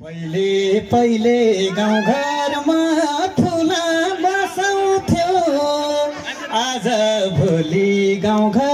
पहिले पहिले गाउँघरमा ठुला बसाउँथ्यो आज भोलि गाउँघरमा गाजा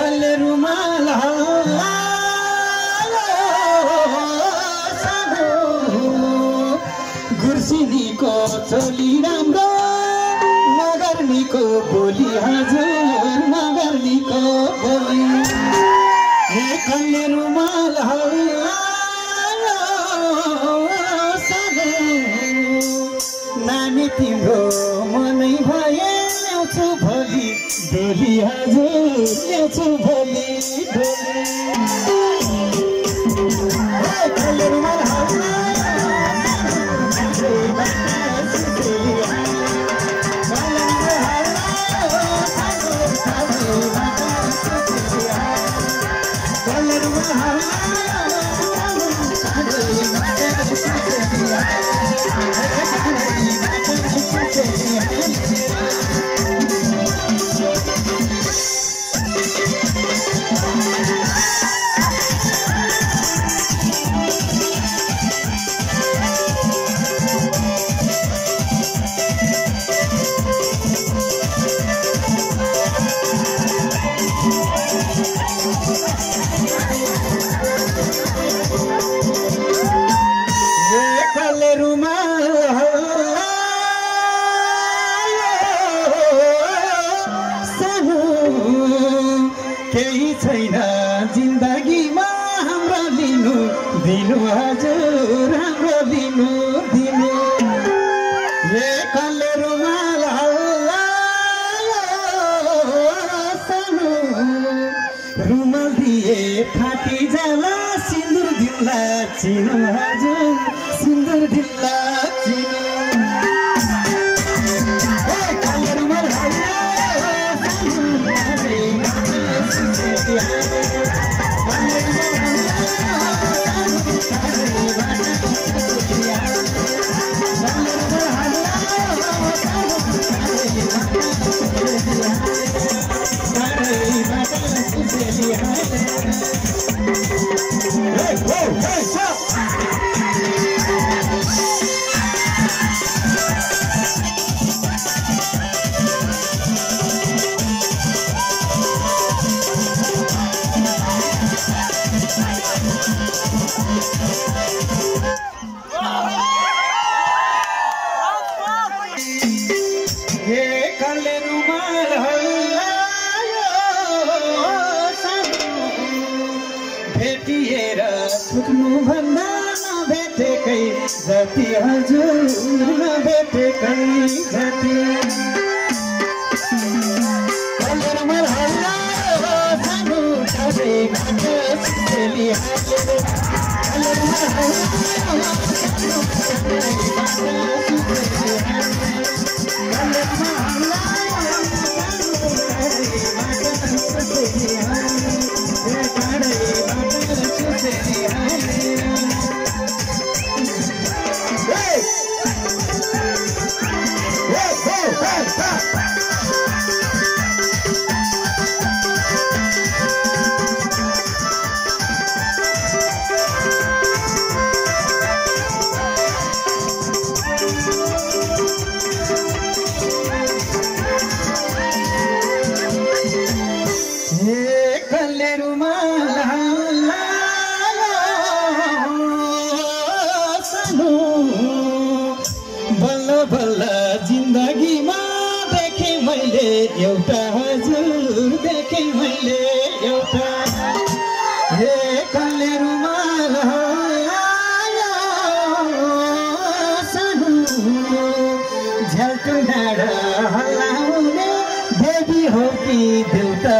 एकले रुमाल गुर्सिनीको चोली राम्रो नगर्नीको बोली हजुर नगर्नीको बोली। एकले रुमाल नानी तिम्रो मनै भए भोलि डोली हजुर ल्याउँछु भोलि डोली छैन। जिन्दगीमा हाम्रो लिनु दिनु हजुर हाम्रो लिनु दिनु। एकले रुमाल सानो। रुमाल दिए फाटी जाला सिन्दुर दिउँला चिनो हजुर सिन्दुर दिउँला नभेटेकै जति हजुर नभेटेकै जति कले देवता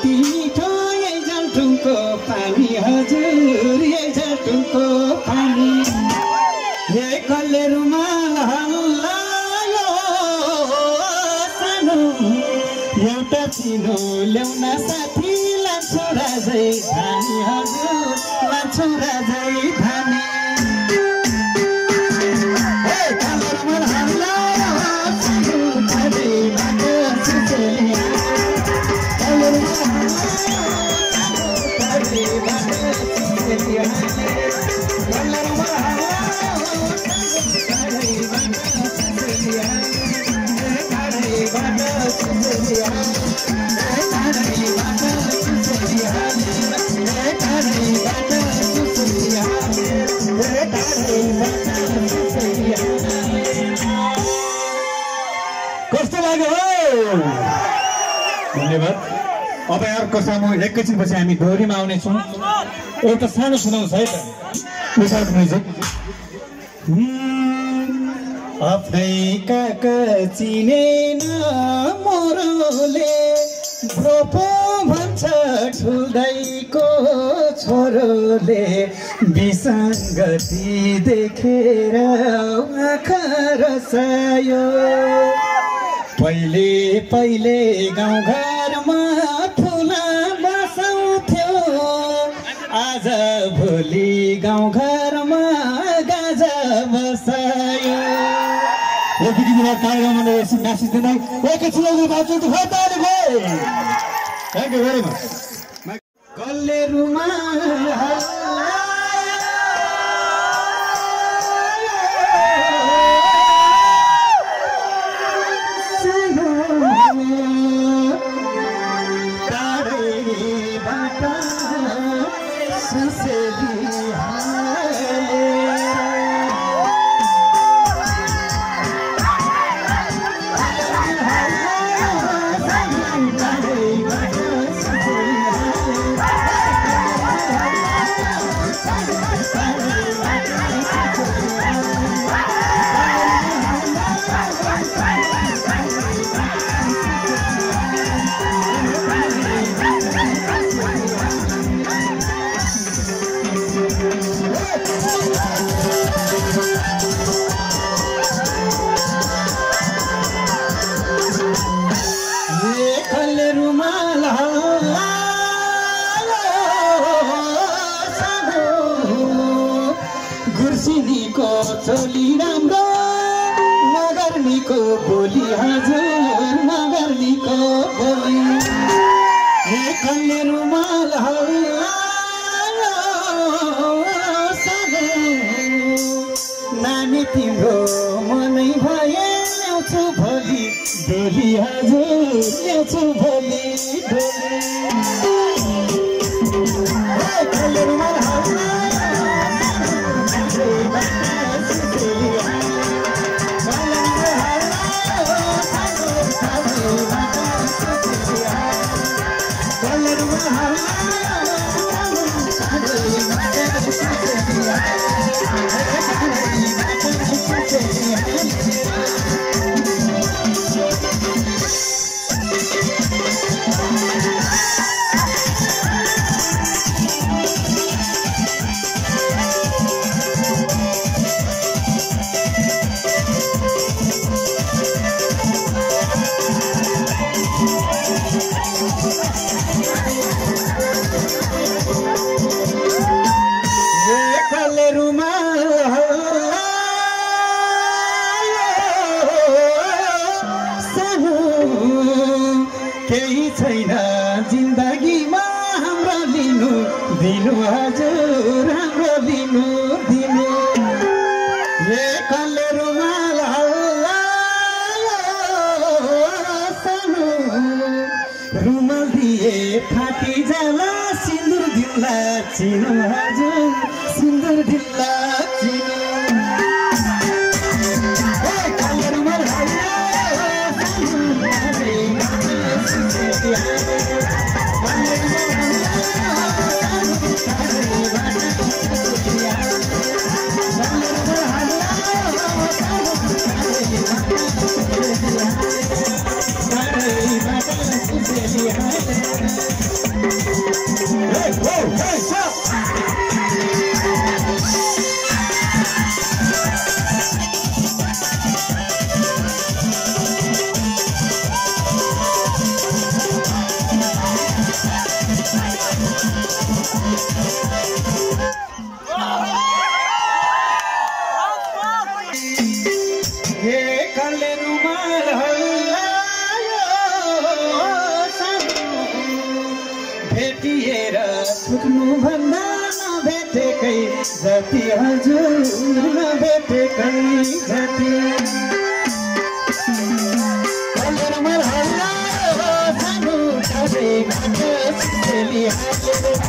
मिठो यही जलटुङको पानी हजुर यही जलटुङको पानी। ए कल्ले रुमाल हल्लायो सानो एउटा चिनो ल्याउन साथी लान्छौ राजै धानी हजुर लान्छौ राजै अब अर्को सामु एकैछिनपछि हामी डोरीमा आउनेछौँ। एउटा सानो सुनाउँछ है त? म्युजिक आफ्नै काका चिनेन भन्छ ठुल्दैको छोरोले विसङ्गति देखेर आँखा रसायो। पहिले पहिले गाउँघरमा गाउँघरमा गाजा बसायो। यति दिनमा कार्यक्रम म्यासेज दिँदै एकैछिन अघि बाँच्नु त यू मच तिम्रो मनै भए ल्याउँछु भोलि डोली हजुर ल्याउँछु भोलि Hello. फाटी जाला सिन्दुर दिल्ला चिनो हजुर सिन्दुर दिल्ला I'm